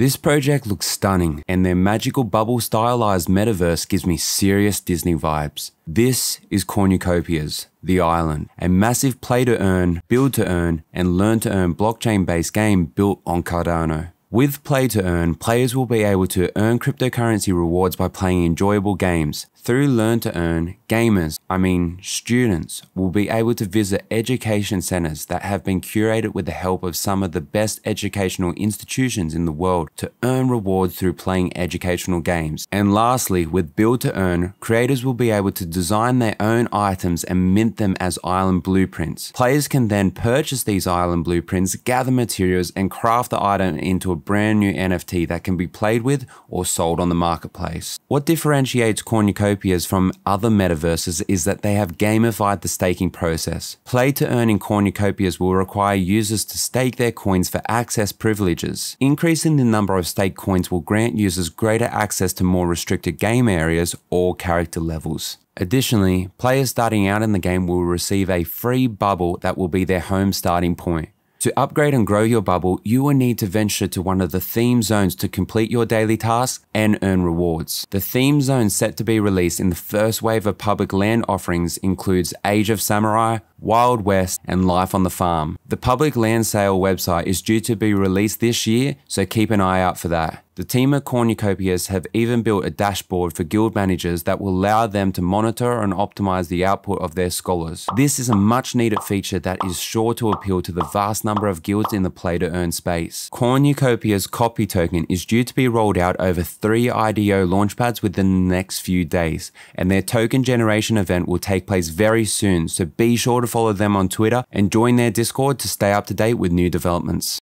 This project looks stunning, and their magical bubble stylized metaverse gives me serious Disney vibes. This is Cornucopias, the island, a massive play to earn, build to earn, and learn to earn blockchain based game built on Cardano. With Play to Earn, players will be able to earn cryptocurrency rewards by playing enjoyable games. Through Learn to Earn, gamers, I mean students, will be able to visit education centers that have been curated with the help of some of the best educational institutions in the world to earn rewards through playing educational games. And lastly, with Build to Earn, creators will be able to design their own items and mint them as island blueprints. Players can then purchase these island blueprints, gather materials, and craft the item into a brand new NFT that can be played with or sold on the marketplace. What differentiates Cornucopia Cornucopias from other metaverses is that they have gamified the staking process. Play to earn in Cornucopias will require users to stake their coins for access privileges. Increasing the number of staked coins will grant users greater access to more restricted game areas or character levels. Additionally, players starting out in the game will receive a free bubble that will be their home starting point. To upgrade and grow your bubble, you will need to venture to one of the theme zones to complete your daily tasks and earn rewards. The theme zone set to be released in the first wave of public land offerings includes Age of Samurai, Wild West, and Life on the Farm. The public land sale website is due to be released this year, so keep an eye out for that. The team at Cornucopias have even built a dashboard for guild managers that will allow them to monitor and optimize the output of their scholars. This is a much needed feature that is sure to appeal to the vast number of guilds in the play to earn space. Cornucopias COPI token is due to be rolled out over three IDO launchpads within the next few days, and their token generation event will take place very soon, so be sure to follow them on Twitter and join their Discord to stay up to date with new developments.